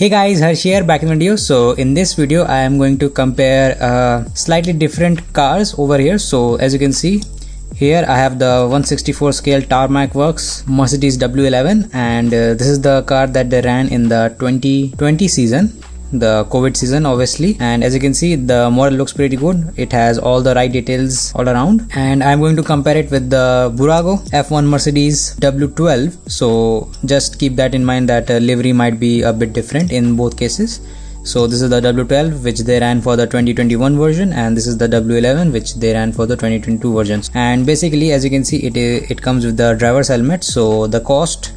Hey guys, Harsh here back in the video. So in this video, I am going to compare uh, slightly different cars over here. So as you can see, here I have the 164 scale Tarmac Works Mercedes W11 and uh, this is the car that they ran in the 2020 season the covid season obviously. And as you can see the model looks pretty good. It has all the right details all around. And i'm going to compare it with the Bburago f1 mercedes w12 so just keep that in mind that uh, livery might be a bit different in both cases. So this is the w12 which they ran for the 2021 version. And this is the w11 which they ran for the 2022 versions. And basically as you can see it it comes with the driver's helmet. So the cost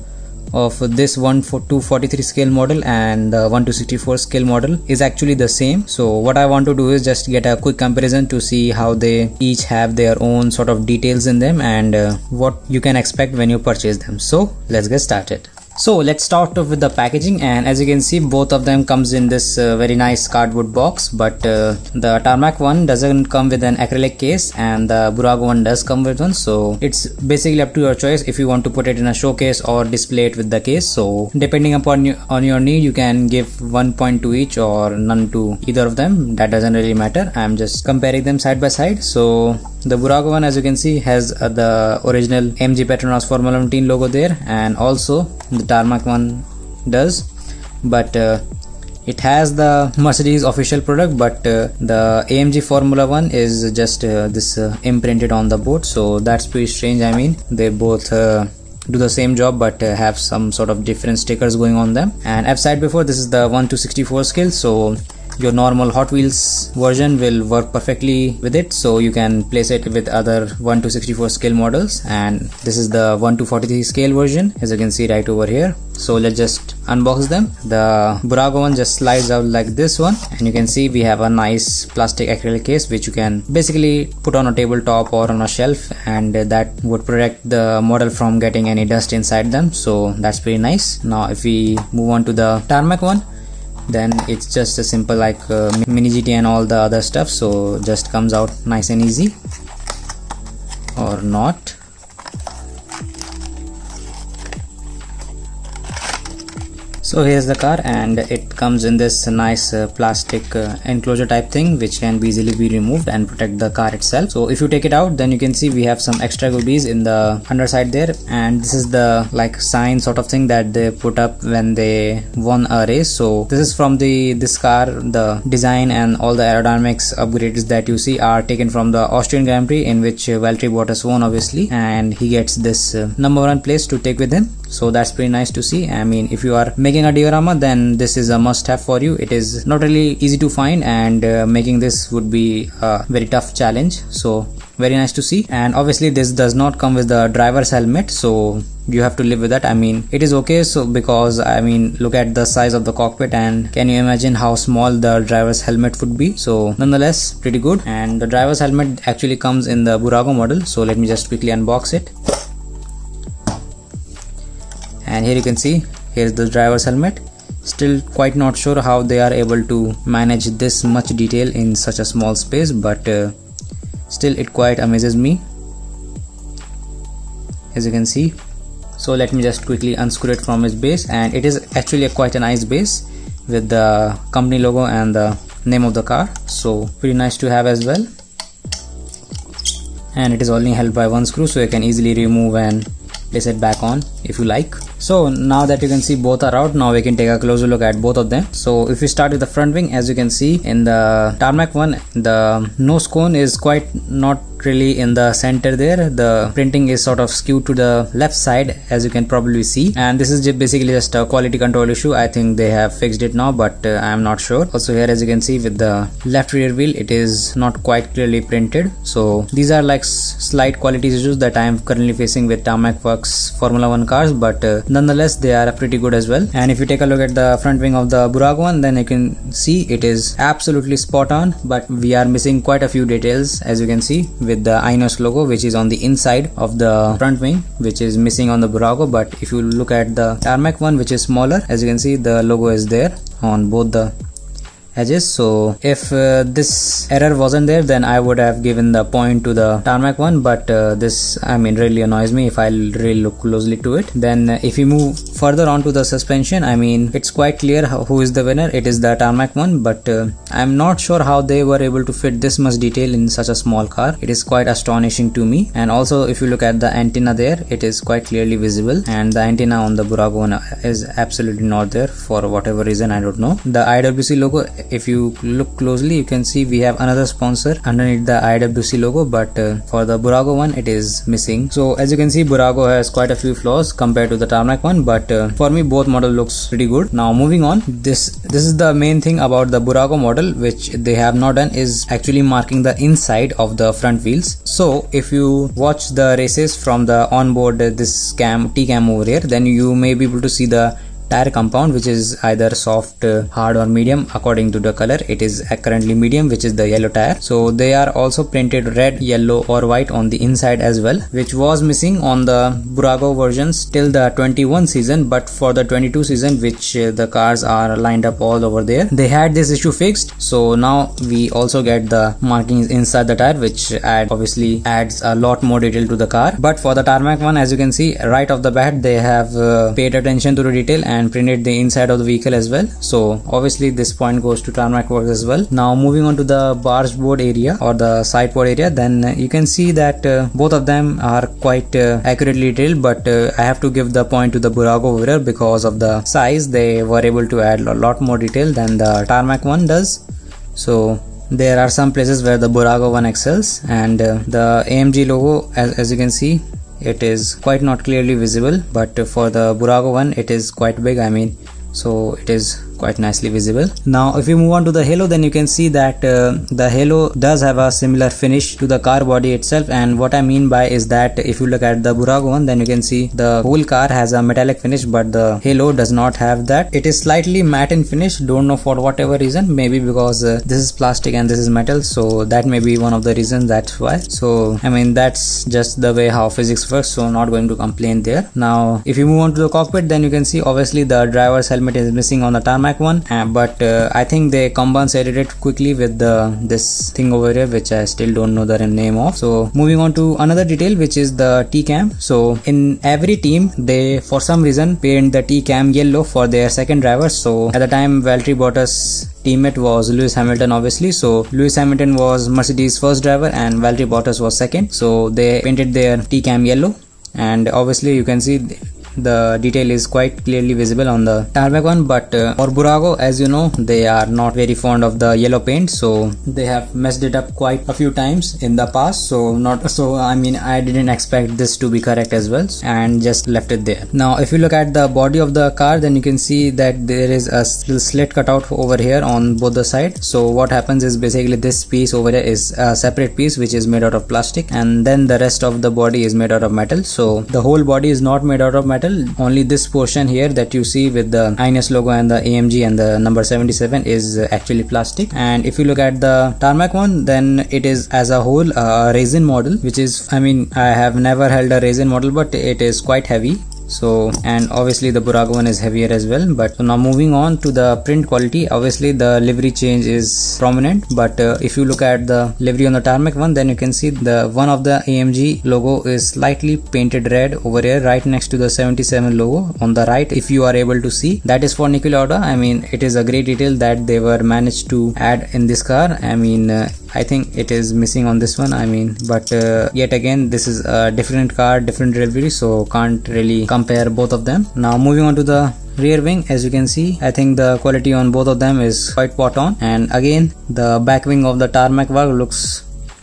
of this 1 for 243 scale model and the 1 to 64 scale model is actually the same. So what i want to do is just get a quick comparison to see how they each have their own sort of details in them and uh, what you can expect when you purchase them. So let's get started so let's start off with the packaging and as you can see both of them comes in this uh, very nice cardboard box but uh, the tarmac one doesn't come with an acrylic case and the Bburago one does come with one. So it's basically up to your choice if you want to put it in a showcase or display it with the case. So depending upon you, on your need you can give one point to each or none to either of them. That doesn't really matter. I'm just comparing them side by side. So the Bburago one as you can see has uh, the original AMG petronas formula 1 team logo there and also the tarmac one does but uh, it has the mercedes official product but uh, the amg formula one is just uh, this uh, imprinted on the board. So that's pretty strange. I mean they both uh, do the same job but uh, have some sort of different stickers going on them. And i've said before this is the 1 to 64 scale so your normal hot wheels version will work perfectly with it. So you can place it with other 1 to 64 scale models. And this is the 1 to 43 scale version as you can see right over here. So let's just unbox them. The Bburago one just slides out like this one. And you can see we have a nice plastic acrylic case which you can basically put on a tabletop or on a shelf. And that would protect the model from getting any dust inside them. So that's pretty nice. Now if we move on to the tarmac one then it's just a simple like uh, mini GT and all the other stuff. So just comes out nice and easy. Or not so here's the car and it comes in this nice uh, plastic uh, enclosure type thing which can be easily be removed and protect the car itself. So if you take it out then you can see we have some extra goodies in the underside there. And this is the like sign sort of thing that they put up when they won a race. So this is from the this car the design and all the aerodynamics upgrades that you see are taken from the Austrian Grand Prix in which Valtteri Bottas won obviously. And he gets this uh, number one place to take with him so that's pretty nice to see. I mean if you are making a diorama then this is a must have for you. It is not really easy to find and uh, making this would be a very tough challenge. So very nice to see. And obviously this does not come with the driver's helmet so you have to live with that. I mean it is okay so because i mean look at the size of the cockpit and can you imagine how small the driver's helmet would be? So nonetheless pretty good. And the driver's helmet actually comes in the Bburago model. So let me just quickly unbox it and here you can see here's the driver's helmet. Still quite not sure how they are able to manage this much detail in such a small space but uh, still it quite amazes me. As you can see so let me just quickly unscrew it from its base. And it is actually a quite a nice base with the company logo and the name of the car. So pretty nice to have as well. And it is only held by one screw so you can easily remove and place it back on if you like so now that you can see both are out now we can take a closer look at both of them. So if we start with the front wing as you can see in the tarmac one the nose cone is quite not really in the center there. The printing is sort of skewed to the left side as you can probably see. And this is basically just a quality control issue. I think they have fixed it now but uh, i am not sure. Also here as you can see with the left rear wheel it is not quite clearly printed. So these are like slight quality issues that i am currently facing with tarmac works formula 1 cars but uh, nonetheless they are pretty good as well. And if you take a look at the front wing of the Bburago one then you can see it is absolutely spot on but we are missing quite a few details as you can see with with the Ineos logo which is on the inside of the front wing which is missing on the Bburago. But if you look at the tarmac one which is smaller as you can see the logo is there on both the edges. So if uh, this error wasn't there then I would have given the point to the tarmac one. But uh, this I mean really annoys me if I really look closely to it. Then uh, if you move further on to the suspension I mean it's quite clear how, who is the winner. It is the tarmac one. But uh, I'm not sure how they were able to fit this much detail in such a small car. It is quite astonishing to me. And also if you look at the antenna there it is quite clearly visible. And the antenna on the Bburago is absolutely not there for whatever reason. I don't know. The IWC logo if you look closely you can see we have another sponsor underneath the IWC logo but uh, for the Bburago one it is missing. So as you can see Bburago has quite a few flaws compared to the tarmac one but uh, for me both model looks pretty good. Now moving on this this is the main thing about the Bburago model which they have not done is actually marking the inside of the front wheels. So if you watch the races from the onboard uh, this cam T cam over here then you may be able to see the tire compound which is either soft hard or medium according to the color. It is currently medium which is the yellow tire. So they are also printed red yellow or white on the inside as well which was missing on the Bburago versions till the 21 season but for the 22 season which uh, the cars are lined up all over there they had this issue fixed. So now we also get the markings inside the tire which add obviously adds a lot more detail to the car. But for the tarmac one as you can see right off the bat they have uh, paid attention to the detail and and printed the inside of the vehicle as well. So obviously this point goes to tarmac works as well. Now moving on to the barge board area or the side board area then you can see that uh, both of them are quite uh, accurately detailed but uh, I have to give the point to the Bburago here because of the size. They were able to add a lot more detail than the tarmac one does. So there are some places where the Bburago one excels and uh, the AMG logo as, as you can see it is quite not clearly visible but for the Bburago one it is quite big I mean. So it is quite nicely visible. Now if we move on to the halo then you can see that uh, the halo does have a similar finish to the car body itself. And what I mean by is that if you look at the Bburago one then you can see the whole car has a metallic finish but the halo does not have that. It is slightly matte in finish. Don't know for whatever reason. Maybe because uh, this is plastic and this is metal. So that may be one of the reasons. That's why. So I mean that's just the way how physics works. So not going to complain there. Now if you move on to the cockpit then you can see obviously the driver's helmet is missing on the tarmac one uh, but uh, I think they compensated it quickly with the this thing over here which I still don't know the name of. So moving on to another detail which is the T-cam. So in every team they for some reason paint the T-cam yellow for their second driver so at the time Valtteri Bottas teammate was Lewis Hamilton obviously. So Lewis Hamilton was Mercedes first driver and Valtteri Bottas was second. So they painted their T-cam yellow. And obviously you can see the detail is quite clearly visible on the tarmac one but uh, for Bburago as you know they are not very fond of the yellow paint so they have messed it up quite a few times in the past so not so I mean I didn't expect this to be correct as well and just left it there. Now if you look at the body of the car then you can see that there is a slit cut out over here on both the side. So what happens is basically this piece over here is a separate piece which is made out of plastic and then the rest of the body is made out of metal. So the whole body is not made out of metal metal only this portion here that you see with the Ineos logo and the AMG and the number 77 is uh, actually plastic. And if you look at the tarmac one then it is as a whole uh, a resin model which is I mean I have never held a resin model but it is quite heavy so and obviously the Bburago one is heavier as well but now moving on to the print quality obviously the livery change is prominent but uh, if you look at the livery on the tarmac one then you can see the one of the AMG logo is slightly painted red over here right next to the 77 logo on the right if you are able to see. That is for Niki Lauda I mean it is a great detail that they were managed to add in this car. I mean uh, I think it is missing on this one I mean but uh, yet again this is a different car different livery so can't really compare both of them. Now moving on to the rear wing as you can see I think the quality on both of them is quite spot on. And again the back wing of the tarmac work looks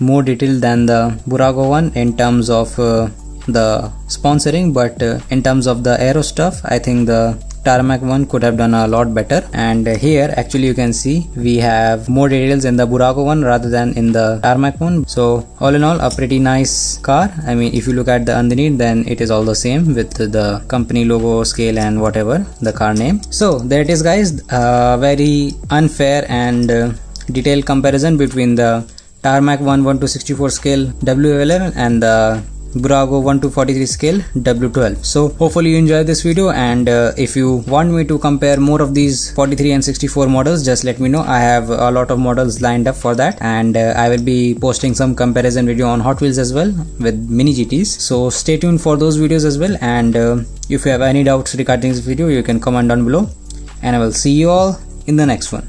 more detailed than the Bburago one in terms of uh, the sponsoring but uh, in terms of the aero stuff I think the tarmac one could have done a lot better. And here actually you can see we have more details in the Bburago one rather than in the tarmac one. So all in all a pretty nice car. I mean if you look at the underneath then it is all the same with the company logo scale and whatever the car name. So there it is guys. A very unfair and uh, detailed comparison between the tarmac 1 1 to 64 scale W11 and the Bburago 1 to 43 scale W12 so hopefully you enjoyed this video and uh, if you want me to compare more of these 43 and 64 models just let me know. I have a lot of models lined up for that and uh, I will be posting some comparison video on Hot Wheels as well with mini GTs so stay tuned for those videos as well and uh, if you have any doubts regarding this video you can comment down below and I will see you all in the next one